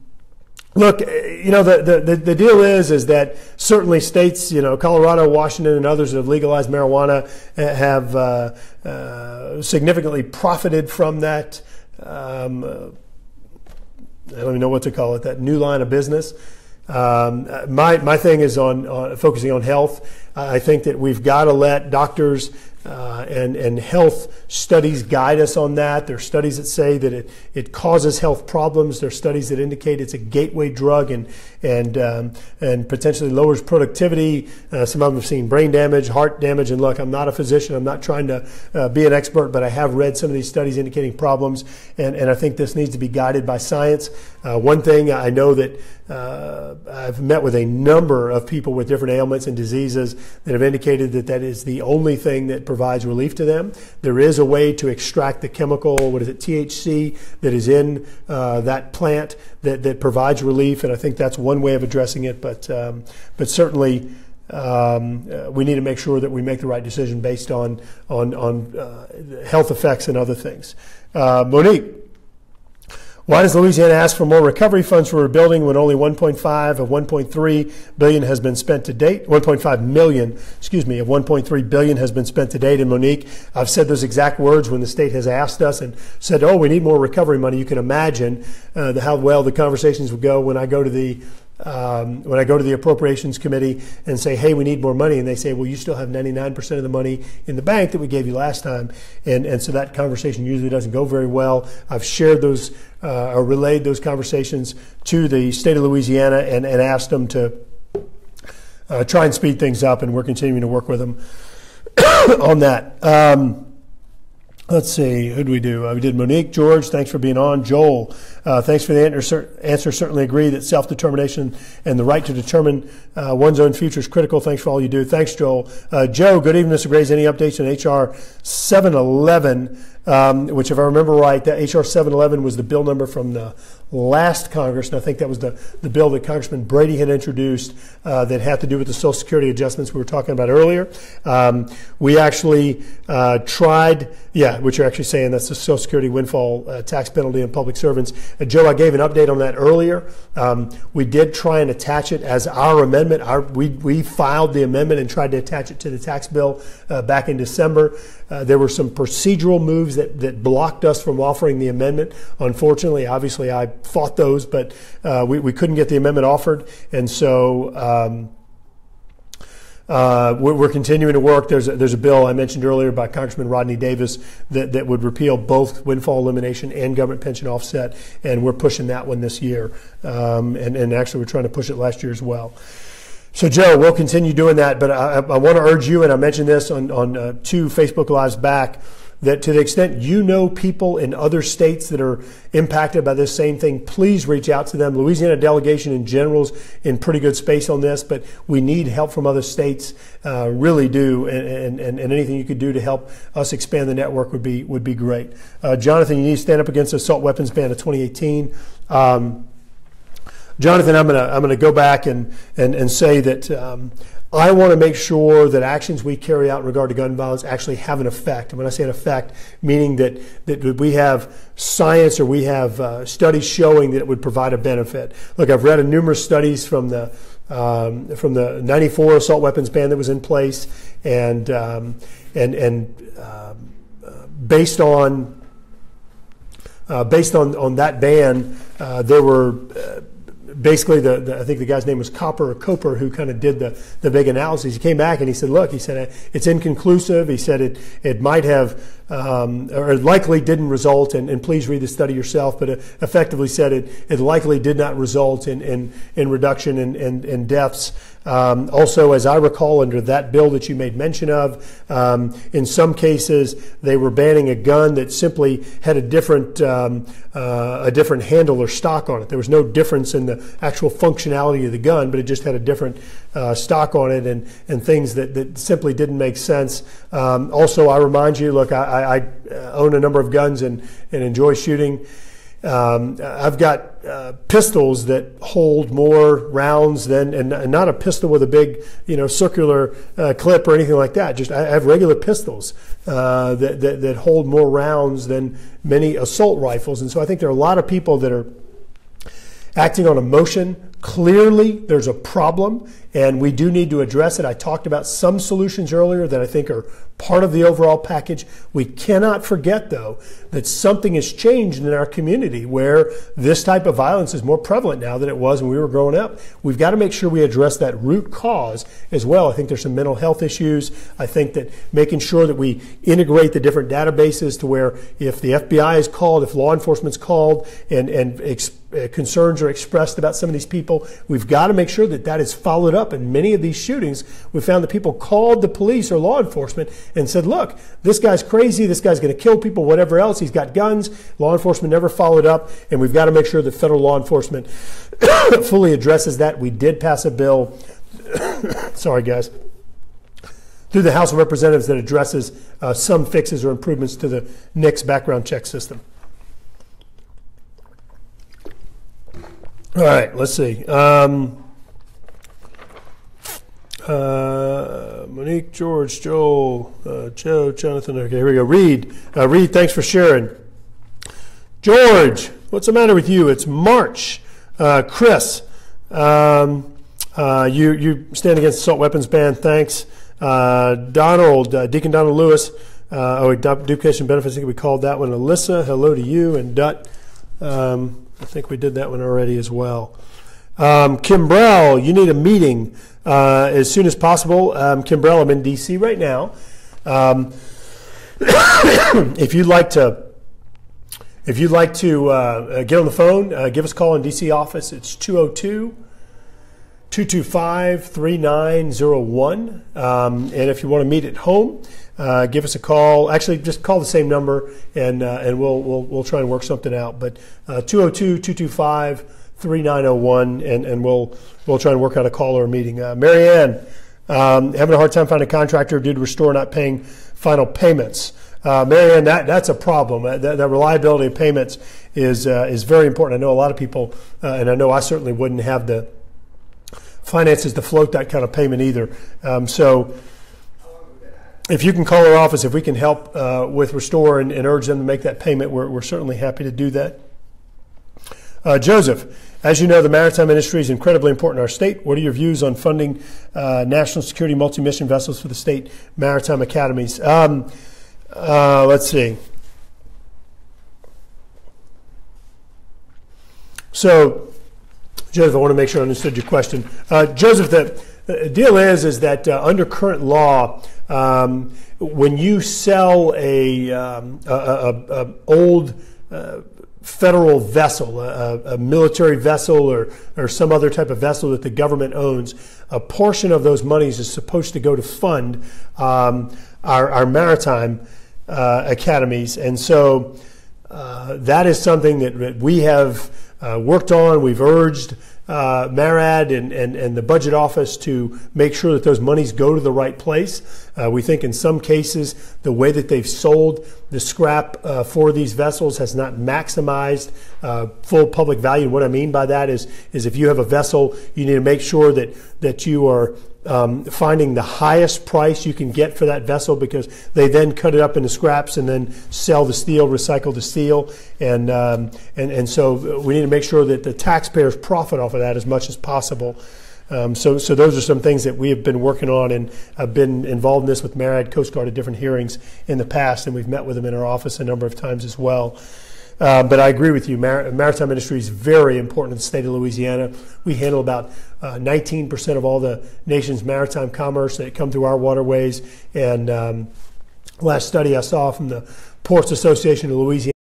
look, you know, the, the, the deal is, is that certainly states, you know, Colorado, Washington, and others that have legalized marijuana have uh, uh, significantly profited from that. Um, I don't even know what to call it, that new line of business. Um, my, my thing is on, on focusing on health. I think that we've got to let doctors uh, and, and health studies guide us on that. There are studies that say that it, it causes health problems. There are studies that indicate it's a gateway drug and, and, um, and potentially lowers productivity. Uh, some of them have seen brain damage, heart damage. And look, I'm not a physician. I'm not trying to uh, be an expert, but I have read some of these studies indicating problems. And, and I think this needs to be guided by science. Uh, one thing I know that uh, I've met with a number of people with different ailments and diseases that have indicated that that is the only thing that provides relief to them. There is a way to extract the chemical, what is it, THC, that is in uh, that plant that, that provides relief, and I think that's one way of addressing it. But um, but certainly. Um, uh, we need to make sure that we make the right decision based on on on uh, health effects and other things. Uh, Monique, why does Louisiana ask for more recovery funds for rebuilding when only 1.5 of 1.3 billion has been spent to date? 1.5 million, excuse me, of 1.3 billion has been spent to date. In Monique, I've said those exact words when the state has asked us and said, "Oh, we need more recovery money." You can imagine uh, the, how well the conversations would go when I go to the um, when I go to the appropriations committee and say, "Hey, we need more money," and they say, "Well, you still have 99% of the money in the bank that we gave you last time," and and so that conversation usually doesn't go very well. I've shared those uh, or relayed those conversations to the state of Louisiana and, and asked them to uh, try and speed things up, and we're continuing to work with them on that. Um, Let's see, who did we do? Uh, we did Monique, George, thanks for being on. Joel, uh, thanks for the answer. answer. Certainly agree that self determination and the right to determine uh, one's own future is critical. Thanks for all you do. Thanks, Joel. Uh, Joe, good evening, Mr. Graves. Any updates on HR 711? Um, which, if I remember right, that HR 711 was the bill number from the last Congress, and I think that was the, the bill that Congressman Brady had introduced uh, that had to do with the Social Security adjustments we were talking about earlier. Um, we actually uh, tried, yeah, which you're actually saying that's the Social Security windfall uh, tax penalty on public servants. Uh, Joe, I gave an update on that earlier. Um, we did try and attach it as our amendment. Our, we, we filed the amendment and tried to attach it to the tax bill uh, back in December. Uh, there were some procedural moves that, that blocked us from offering the amendment. Unfortunately, obviously, I fought those, but uh, we, we couldn't get the amendment offered. And so um, uh, we're, we're, continuing to work. There's a, there's a bill I mentioned earlier by Congressman Rodney Davis that, that would repeal both windfall elimination and government pension offset, and we're pushing that one this year. Um, and, and actually, we're trying to push it last year as well. So, Joe, we'll continue doing that, but I, I want to urge you, and I mentioned this on, on uh, two Facebook Lives back, that to the extent you know people in other states that are impacted by this same thing, please reach out to them. Louisiana delegation in general is in pretty good space on this, but we need help from other states, uh, really do, and, and, and, anything you could do to help us expand the network would be would be great. Uh, Jonathan, you need to stand up against the assault weapons ban of 2018. Um, Jonathan, I'm going to I'm to go back and and, and say that um, I want to make sure that actions we carry out in regard to gun violence actually have an effect. And when I say an effect, meaning that that we have science or we have uh, studies showing that it would provide a benefit. Look, I've read a numerous studies from the um, from the '94 assault weapons ban that was in place, and um, and and uh, based on uh, based on on that ban, uh, there were uh, basically, the, the, I think the guy's name was Copper or Koper, who kind of did the, the big analysis. He came back and he said, look, he said, it's inconclusive. He said it, it might have, um, or likely didn't result, and, and please read the study yourself, but effectively said it, it likely did not result in, in, in reduction in, in, in deaths. Um, also, as I recall, under that bill that you made mention of, um, in some cases they were banning a gun that simply had a different um, uh, a different handle or stock on it. There was no difference in the actual functionality of the gun, but it just had a different uh, stock on it and, and things that, that simply didn't make sense. Um, also, I remind you, look, I, I, own a number of guns and, and enjoy shooting. Um, I've got uh, pistols that hold more rounds than, and, and, not a pistol with a big, you know, circular uh, clip or anything like that. Just I have regular pistols uh, that, that, that hold more rounds than many assault rifles, and so I think there are a lot of people that are acting on emotion. Clearly, there's a problem, and we do need to address it. I talked about some solutions earlier that I think are part of the overall package. We cannot forget, though, that something has changed in our community where this type of violence is more prevalent now than it was when we were growing up. We've got to make sure we address that root cause as well. I think there's some mental health issues. I think that making sure that we integrate the different databases to where if the FBI is called, if law enforcement's called, and, and uh, concerns are expressed about some of these people. We've got to make sure that that is followed up. In many of these shootings, we found that people called the police or law enforcement and said, look, this guy's crazy. This guy's going to kill people, whatever else. He's got guns. Law enforcement never followed up. And we've got to make sure that federal law enforcement fully addresses that. We did pass a bill. Sorry, guys through the House of Representatives that addresses uh, some fixes or improvements to the NICS background check system. All right, let's see. Um, uh, Monique, George, Joel, uh, Joe, Jonathan. Okay, here we go. Reed, uh, Reed, thanks for sharing. George, what's the matter with you? It's March. Uh, Chris, um, uh, you you stand against the assault weapons ban. Thanks. Uh, Donald, Deacon Donald Lewis. oh, duplication benefits. I think we called that one. Alyssa, hello to you and Dut. Um, I think we did that one already as well. Um, Kim you need a meeting uh, as soon as possible. Um, Kim I'm in D.C. right now. Um, if you'd like to, if you'd like to uh, uh, get on the phone, uh, give us a call in D.C. office. It's 202 225 3901. Um, and if you want to meet at home, uh, give us a call. Actually, just call the same number, and uh, and we'll, we'll we'll try and work something out. But uh, 202 225 3901, and, and we'll, we'll try and work out a call or a meeting. Uh, Marianne, um, having a hard time finding a contractor due to Restore not paying final payments. Uh, Marianne, that, that's a problem. Uh, that, that reliability of payments is, uh, is very important. I know a lot of people, uh, and I know I certainly wouldn't have the finances to float that kind of payment either. Um, so, if you can call our office, if we can help uh, with Restore and, and, urge them to make that payment, we're, we're certainly happy to do that. Uh, Joseph, as you know, the maritime industry is incredibly important in our state. What are your views on funding uh, national security multi-mission vessels for the state maritime academies? Um, uh, let's see. So, Joseph, I want to make sure I understood your question. Uh, Joseph, the, the, deal is is that uh, under current law, um, when you sell a, um, a, a, a old uh, federal vessel, a, a, military vessel, or, or some other type of vessel that the government owns, a portion of those monies is supposed to go to fund um, our, our, maritime uh, academies. And so uh, that is something that we have uh, worked on, we've urged uh, MARAD and, and, and the budget office to make sure that those monies go to the right place. Uh, we think in some cases the way that they've sold the scrap uh, for these vessels has not maximized uh, full public value. What I mean by that is, is if you have a vessel, you need to make sure that, that you are um, finding the highest price you can get for that vessel because they then cut it up into scraps and then sell the steel, recycle the steel, and um, and and so we need to make sure that the taxpayers profit off of that as much as possible. Um, so, so those are some things that we have been working on, and I've been involved in this with MARAD Coast Guard at different hearings in the past, and we've met with them in our office a number of times as well. Uh, but I agree with you. Mar- maritime industry is very important in the state of Louisiana. We handle about uh, 19% of all the nation's maritime commerce that come through our waterways. And um, last study I saw from the Ports Association of Louisiana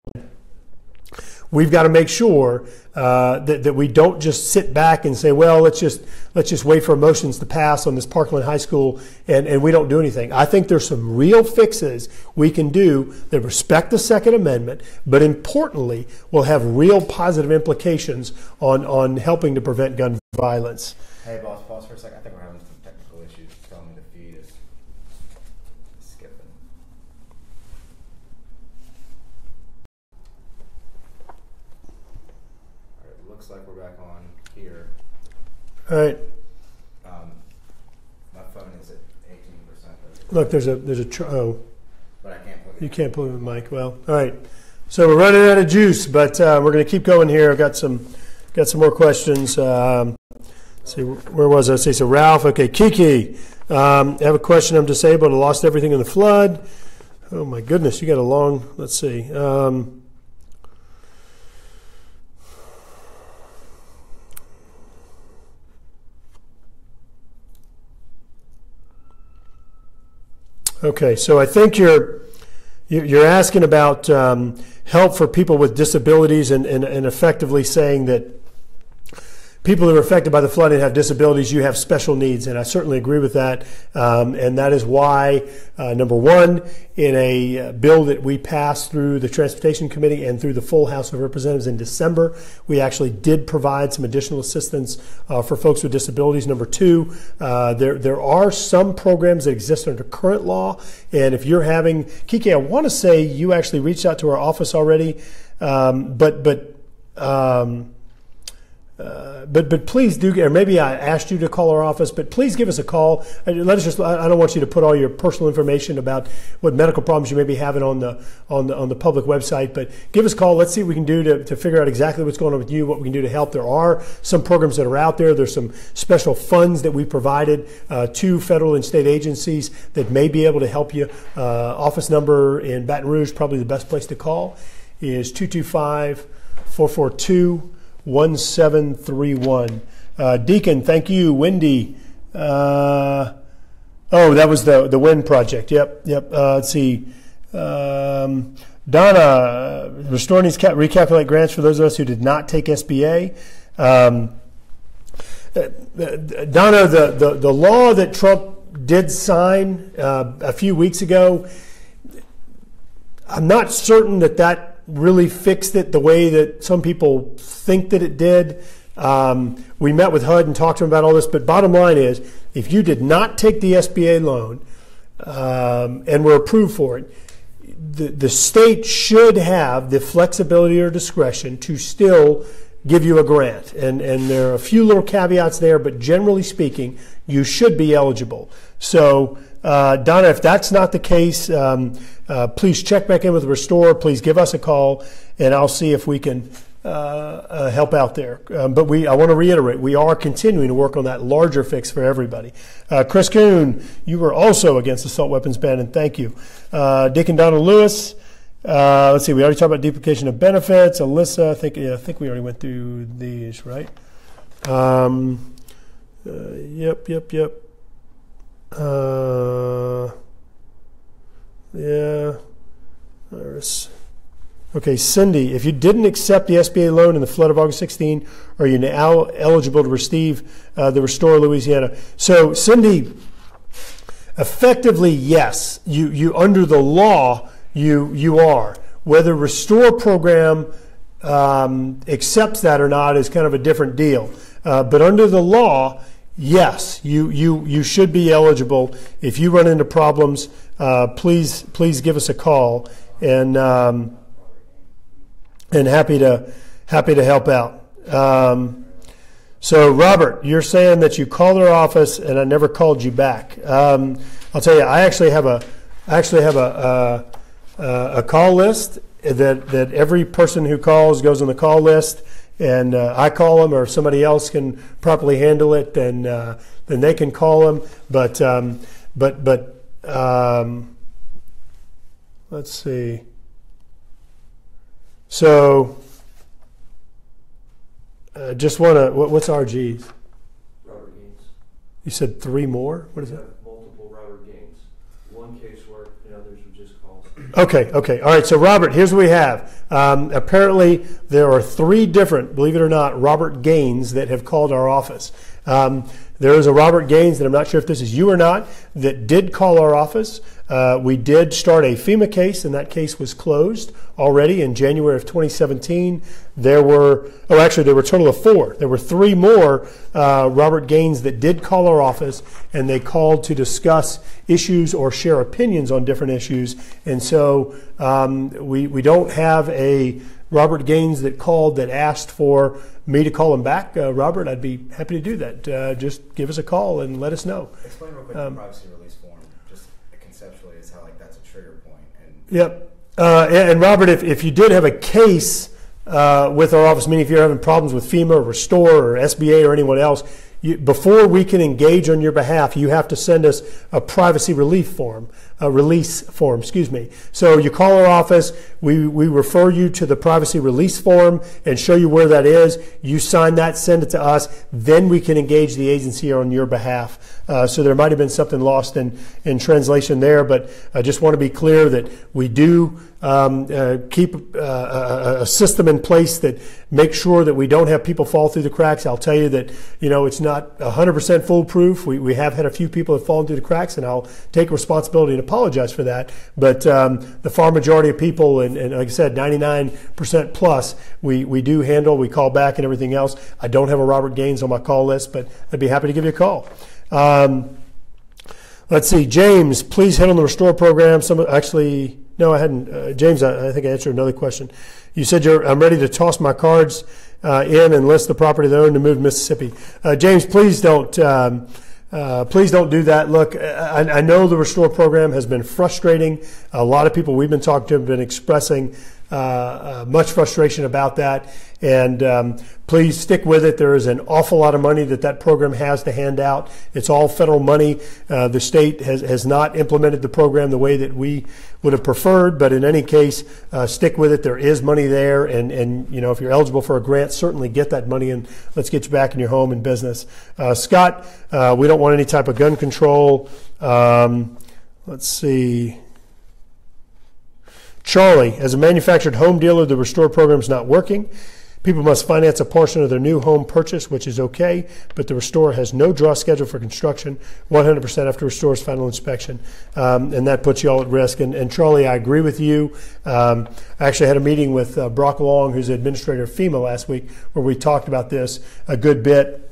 we've got to make sure uh, that, that we don't just sit back and say, well, let's just let's just wait for emotions to pass on this Parkland High School and, and we don't do anything. I think there's some real fixes we can do that respect the Second Amendment, but importantly will have real positive implications on, on helping to prevent gun violence. Hey boss, pause for a second. I think we're having some technical issues telling me the feed is looks like we're back on here. All right. Um, my phone is at eighteen percent. Look, there's a there's a tr- oh. But I can't plug it. You can't plug the mic. Well, all right. So we're running out of juice, but uh, we're going to keep going here. I've got some got some more questions. Um, See, where was I? See, so Ralph, okay, Kiki. Um, I have a question. I'm disabled. I lost everything in the flood. Oh my goodness, you got a long. Let's see. Um, okay, so I think you're you- you're asking about um, help for people with disabilities, and, and, and effectively saying that people who are affected by the flooding have disabilities, you have special needs, and I certainly agree with that. Um, and that is why, uh, number one, in a uh, bill that we passed through the Transportation Committee and through the full House of Representatives in December, we actually did provide some additional assistance uh, for folks with disabilities. Number two, uh, there there are some programs that exist under current law, and if you're having Kiki, I want to say you actually reached out to our office already, um, but but. Um, uh, but but please do, or maybe I asked you to call our office, but please give us a call. Let us just. I don't want you to put all your personal information about what medical problems you may be having on the on the on the public website. But give us a call. Let's see what we can do to, to figure out exactly what's going on with you, what we can do to help. There are some programs that are out there. There's some special funds that we provided uh, to federal and state agencies that may be able to help you. Uh, office number in Baton Rouge, probably the best place to call, is 225 442 1731. Uh, Deacon, thank you. Wendy. Uh, oh, that was the, the wind project. Yep, yep. Uh, let's see. Um, Donna, uh, restoring these ca- recalculate grants for those of us who did not take SBA. Um, uh, Donna, the, the, the law that Trump did sign uh, a few weeks ago, I'm not certain that that really fixed it the way that some people think that it did. Um, we met with HUD and talked to them about all this, but bottom line is if you did not take the SBA loan um, and were approved for it, the, the state should have the flexibility or discretion to still give you a grant. And, and there are a few little caveats there, but generally speaking, you should be eligible. So, uh, Donna, if that's not the case, um, uh, please check back in with Restore. Please give us a call, and I'll see if we can uh, uh, help out there. Um, but we, I want to reiterate, we are continuing to work on that larger fix for everybody. Uh, Chris Kuhn, you were also against the assault weapons ban, and thank you. Uh, Dick and Donna Lewis. Uh, let's see. We already talked about duplication of benefits. Alyssa, I think yeah, I think we already went through these, right? Um, yep, yep, yep. Uh, yeah. There's, okay, Cindy, if you didn't accept the SBA loan in the flood of August 16, are you now eligible to receive uh, the Restore Louisiana? So, Cindy, effectively, yes. You, you under the law, you you are. Whether Restore program um, accepts that or not is kind of a different deal. Uh, but under the law, yes, you you you should be eligible. If you run into problems, uh, please please give us a call, and um, and happy to happy to help out. Um, so, Robert, you're saying that you called our office and I never called you back. Um, I'll tell you, I actually have a I actually have a, a, a call list that that every person who calls goes on the call list and uh, I call them, or somebody else can properly handle it, then uh, then they can call them. But um, but but um, let's see. So uh, just want to. What, what's RGs? Robert Gaines. You said three more. What is it? multiple Robert Gaines. One casework and others are just calls. Okay, okay. All right, so Robert, here's what we have. Um, apparently, there are three different, believe it or not, Robert Gaines that have called our office. Um, there is a Robert Gaines that I'm not sure if this is you or not that did call our office. Uh, we did start a FEMA case, and that case was closed already in January of 2017. There were, oh, actually, there were a total of four. There were three more uh, Robert Gaines that did call our office, and they called to discuss issues or share opinions on different issues. And so um, we, we don't have a Robert Gaines that called that asked for me to call him back. Uh, Robert, I'd be happy to do that. Uh, just give us a call and let us know. Explain real quick Um, the privacy release form, just conceptually, is how like that's a trigger point, and Yep. Uh, and, and Robert, if, if you did have a case uh, with our office, meaning if you're having problems with FEMA or Restore or SBA or anyone else, you, before we can engage on your behalf, you have to send us a privacy relief form, a release form, excuse me. So you call our office, we, we refer you to the privacy release form and show you where that is. You sign that, send it to us, then we can engage the agency on your behalf. Uh, so there might have been something lost in, in translation there, but I just want to be clear that we do um, uh, keep uh, a, a, system in place that makes sure that we don't have people fall through the cracks. I'll tell you that you know it's not 100% foolproof. We, we have had a few people have fallen through the cracks, and I'll take responsibility and apologize for that. But um, the far majority of people, and, and, like I said, 99% plus, we, we do handle. We call back and everything else. I don't have a Robert Gaines on my call list, but I'd be happy to give you a call. Um, let's see, James, please hit on the restore program. Some actually. No, I hadn't. Uh, James, I, I, think I answered another question. You said I'm ready to toss my cards uh, in and list the property they own to move to Mississippi. Uh, James, please don't. Um, uh, please don't do that. Look, I, I, know the Restore program has been frustrating. A lot of people we've been talking to have been expressing uh, uh, much frustration about that. And um, please stick with it. There is an awful lot of money that that program has to hand out. It's all federal money. Uh, the state has, has not implemented the program the way that we would have preferred, but in any case, uh, stick with it. There is money there, and, and you know if you're eligible for a grant, certainly get that money and let's get you back in your home and business. Uh, Scott, uh, we don't want any type of gun control. Um, let's see. Charlie, as a manufactured home dealer, the Restore program is not working. People must finance a portion of their new home purchase, which is okay, but the Restore has no draw schedule for construction 100% after Restore's final inspection, um, and that puts you all at risk. And, and Charlie, I agree with you. Um, I actually had a meeting with uh, Brock Long, who's the administrator of FEMA last week, where we talked about this a good bit.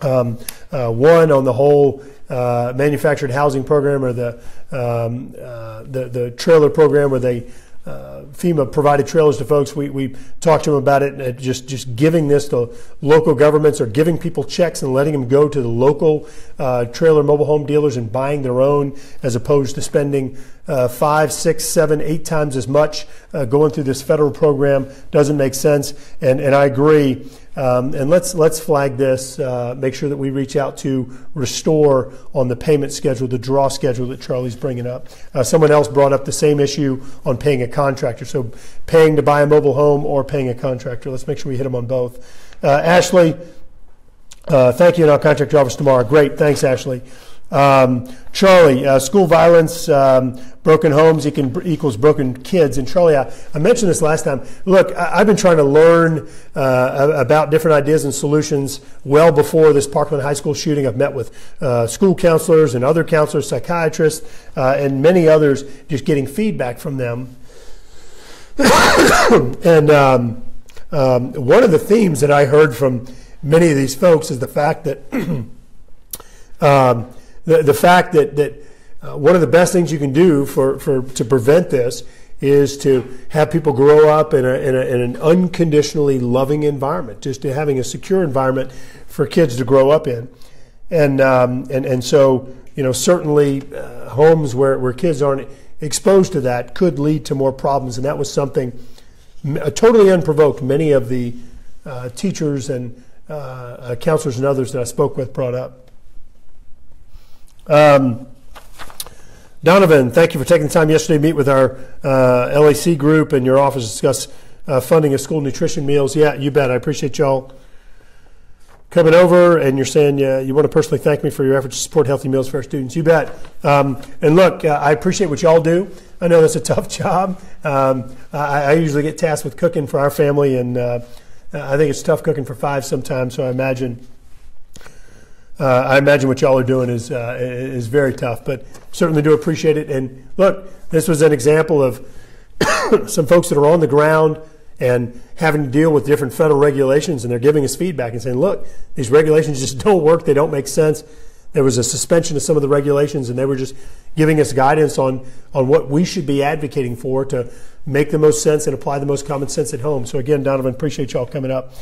Um, uh, one on the whole uh, manufactured housing program or the, um, uh, the, the trailer program where they uh, FEMA provided trailers to folks. We, we talked to them about it, and just just giving this to local governments or giving people checks and letting them go to the local uh, trailer mobile home dealers and buying their own, as opposed to spending uh, five, six, seven, eight times as much uh, going through this federal program doesn't make sense. And and I agree. Um, and let's let's flag this. Uh, make sure that we reach out to Restore on the payment schedule, the draw schedule that Charlie's bringing up. Uh, someone else brought up the same issue on paying a contractor. So paying to buy a mobile home or paying a contractor. Let's make sure we hit them on both. Uh, Ashley, uh, thank you, and I'll contact office tomorrow. Great, thanks, Ashley. Um, Charlie, uh, school violence, um, broken homes equals broken kids. And Charlie, I, I, mentioned this last time. Look, I, have been trying to learn uh, about different ideas and solutions well before this Parkland High School shooting. I've met with uh, school counselors and other counselors, psychiatrists, uh, and many others, just getting feedback from them. and um, um, one of the themes that I heard from many of these folks is the fact that. Um, the, the fact that, that uh, one of the best things you can do for, for, to prevent this is to have people grow up in, a, in, a, in an unconditionally loving environment, just to having a secure environment for kids to grow up in. And, um, and, and so, you know, certainly uh, homes where, where kids aren't exposed to that could lead to more problems. And that was something uh, totally unprovoked many of the uh, teachers and uh, uh, counselors and others that I spoke with brought up. Um, Donovan, thank you for taking the time yesterday to meet with our uh, LAC group and your office to discuss uh, funding of school nutrition meals. Yeah, you bet. I appreciate y'all coming over and you're saying you want to personally thank me for your efforts to support healthy meals for our students. You bet. Um, and look, uh, I appreciate what y'all do. I know that's a tough job. Um, I, I, usually get tasked with cooking for our family, and uh, I think it's tough cooking for five sometimes. So I imagine uh, I imagine what y'all are doing is uh, is very tough, but certainly do appreciate it. And look, this was an example of some folks that are on the ground and having to deal with different federal regulations, and they're giving us feedback and saying, "Look, these regulations just don't work. They don't make sense." There was a suspension of some of the regulations, and they were just giving us guidance on on what we should be advocating for to make the most sense and apply the most common sense at home. So again, Donovan, appreciate y'all coming up.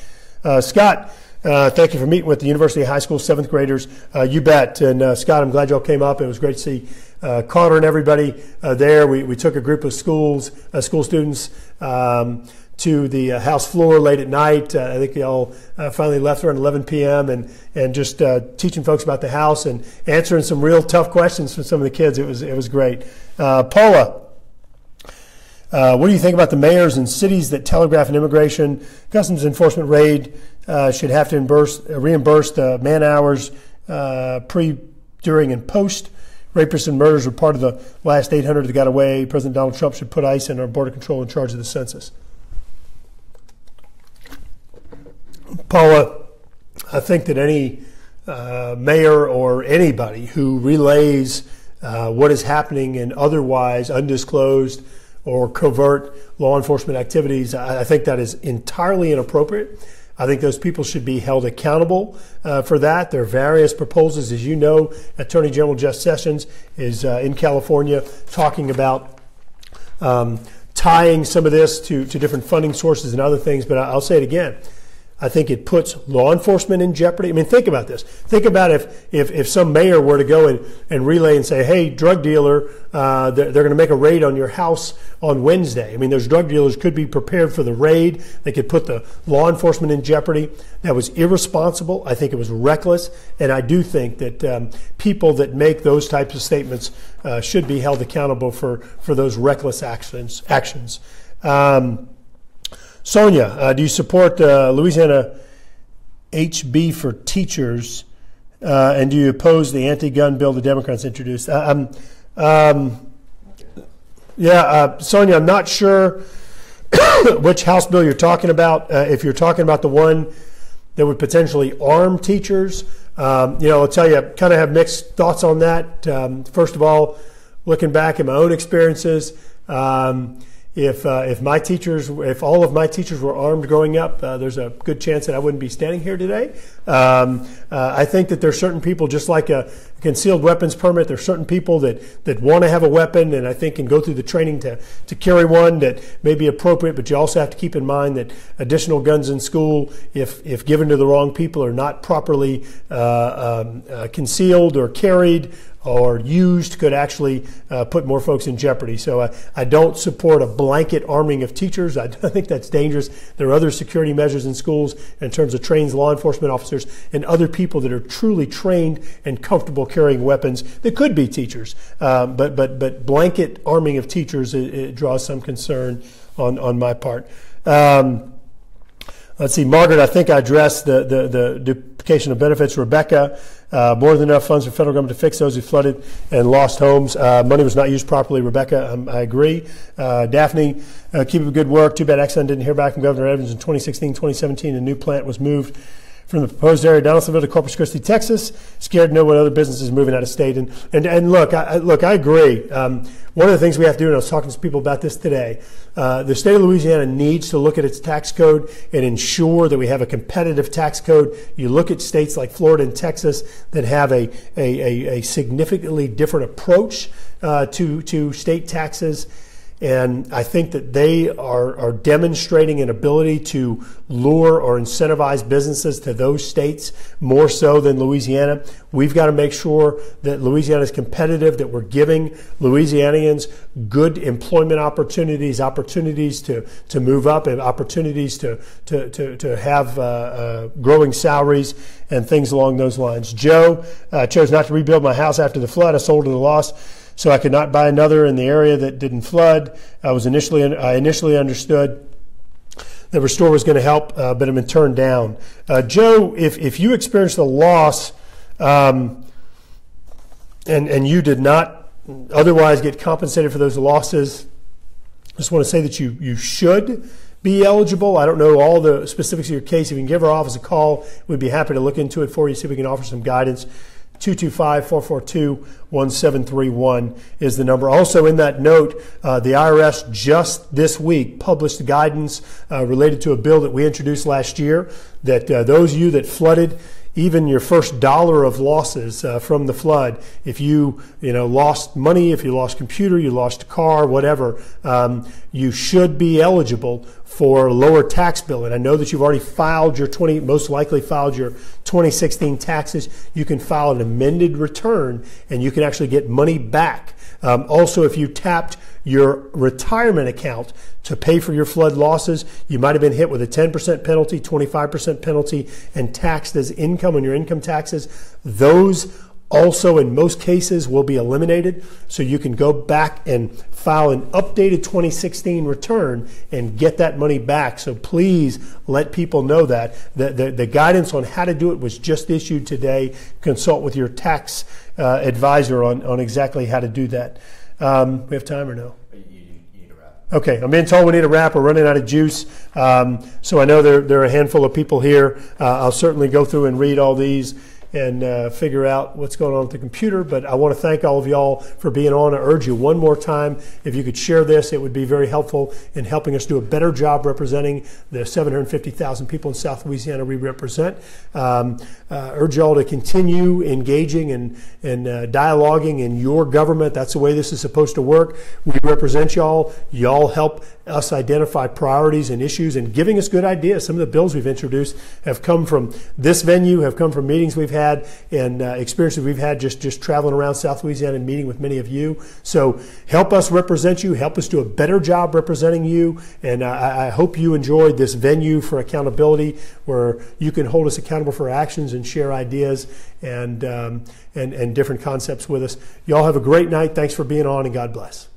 Uh, Scott, Uh, thank you for meeting with the University High School seventh graders. Uh, you bet. And uh, Scott, I'm glad y'all came up. It was great to see uh, Connor and everybody uh, there. We, we took a group of schools, uh, school students. Um, to the house floor late at night. I think y'all finally left around 11 p.m. and and just teaching folks about the house and answering some real tough questions from some of the kids. It was it was great. Paula. Uh, what do you think about the mayors and cities that telegraph an immigration customs enforcement raid should have to reimburse, reimburse the man hours pre, during, and post? Rapists and murders were part of the last 800 that got away. President Donald Trump should put ICE and our border control in charge of the census. Paula, I think that any uh, mayor or anybody who relays uh, what is happening in otherwise undisclosed or covert law enforcement activities, I, think that is entirely inappropriate. I think those people should be held accountable uh, for that. There are various proposals, as you know. Attorney General Jeff Sessions is uh, in California talking about um, tying some of this to, to different funding sources and other things. But I'll say it again I think it puts law enforcement in jeopardy. I mean, think about this. Think about if, if, if some mayor were to go and, and relay and say, hey, drug dealer, uh, they're, they're going to make a raid on your house on Wednesday. I mean, those drug dealers could be prepared for the raid. They could put the law enforcement in jeopardy. That was irresponsible. I think it was reckless. And I do think that um, people that make those types of statements uh, should be held accountable for, for those reckless actions. actions. Um, Sonia, uh, do you support uh, Louisiana HB for teachers? Uh, and do you oppose the anti-gun bill the Democrats introduced? Uh, um, um, yeah, uh, Sonia, I'm not sure which House bill you're talking about. Uh, if you're talking about the one that would potentially arm teachers, um, you know, I'll tell you, I kind of have mixed thoughts on that. Um, first of all, looking back at my own experiences, um, if uh, if my teachers, if all of my teachers were armed growing up, uh, there's a good chance that I wouldn't be standing here today. Um, uh, I think that there's certain people, just like a concealed weapons permit, there's certain people that that want to have a weapon, and I think can go through the training to to carry one that may be appropriate. But you also have to keep in mind that additional guns in school, if if given to the wrong people, are not properly uh, um, uh, concealed or carried or used could actually uh, put more folks in jeopardy. So uh, I don't support a blanket arming of teachers. I, I, think that's dangerous. There are other security measures in schools in terms of trains, law enforcement officers and other people that are truly trained and comfortable carrying weapons that could be teachers. Um, but but but blanket arming of teachers it, it, draws some concern on on my part. Um, let's see, Margaret. I think I addressed the the, the duplication of benefits. Rebecca. Uh, more than enough funds for federal government to fix those who flooded and lost homes. Uh, money was not used properly. Rebecca, um, I agree. Uh, Daphne, uh, keep up good work. Too bad Exxon didn't hear back from Governor Edwards in 2016, 2017. A new plant was moved from the proposed area Donaldsonville to Corpus Christi, Texas. Scared to know what other businesses moving out of state. And and, and look, I, look, I agree. Um, one of the things we have to do, and I was talking to people about this today, uh, the state of Louisiana needs to look at its tax code and ensure that we have a competitive tax code. You look at states like Florida and Texas that have a, a, a, a significantly different approach uh, to, to state taxes and I think that they are, are demonstrating an ability to lure or incentivize businesses to those states more so than Louisiana. We've got to make sure that Louisiana is competitive, that we're giving Louisianians good employment opportunities, opportunities to, to move up, and opportunities to, to, to, to have uh, uh, growing salaries and things along those lines. Joe uh, chose not to rebuild my house after the flood. I sold at a loss so I could not buy another in the area that didn't flood. I was initially I initially understood that Restore was going to help, uh, but it had been turned down. Uh, Joe, if if you experienced a loss, um, and and you did not otherwise get compensated for those losses, I just want to say that you you should be eligible. I don't know all the specifics of your case. If you can give our office a call, we'd be happy to look into it for you, see if we can offer some guidance. 225 442 1731 is the number. Also, in that note, uh, the IRS just this week published guidance uh, related to a bill that we introduced last year that uh, those of you that flooded even your first dollar of losses uh, from the flood, if you you know lost money, if you lost computer, you lost a car, whatever, um, you should be eligible for lower tax bill. And I know that you've already filed your 20, most likely filed your 2016 taxes. You can file an amended return, and you can actually get money back. Um, also, if you tapped your retirement account to pay for your flood losses. You might have been hit with a 10% penalty, 25% penalty, and taxed as income on your income taxes. Those also, in most cases, will be eliminated. So you can go back and file an updated 2016 return and get that money back. So please let people know that. The, the, the guidance on how to do it was just issued today. Consult with your tax uh, advisor on, on exactly how to do that. Um, we have time or no? Okay, I'm being told we need a wrap. We're running out of juice. Um, so I know there, there are a handful of people here. Uh, I'll certainly go through and read all these and uh, figure out what's going on with the computer. But I want to thank all of y'all for being on. I urge you one more time, if you could share this, it would be very helpful in helping us do a better job representing the 750,000 people in South Louisiana we represent. Um, uh, urge y'all to continue engaging and, and uh, dialoguing in your government. That's the way this is supposed to work. We represent y'all. Y'all help us identify priorities and issues and giving us good ideas. Some of the bills we've introduced have come from this venue, have come from meetings we've had and uh, experiences we've had just, just traveling around South Louisiana and meeting with many of you. So help us represent you, help us do a better job representing you. And I, I hope you enjoyed this venue for accountability where you can hold us accountable for actions and share ideas and, um, and, and different concepts with us. Y'all have a great night. Thanks for being on and God bless.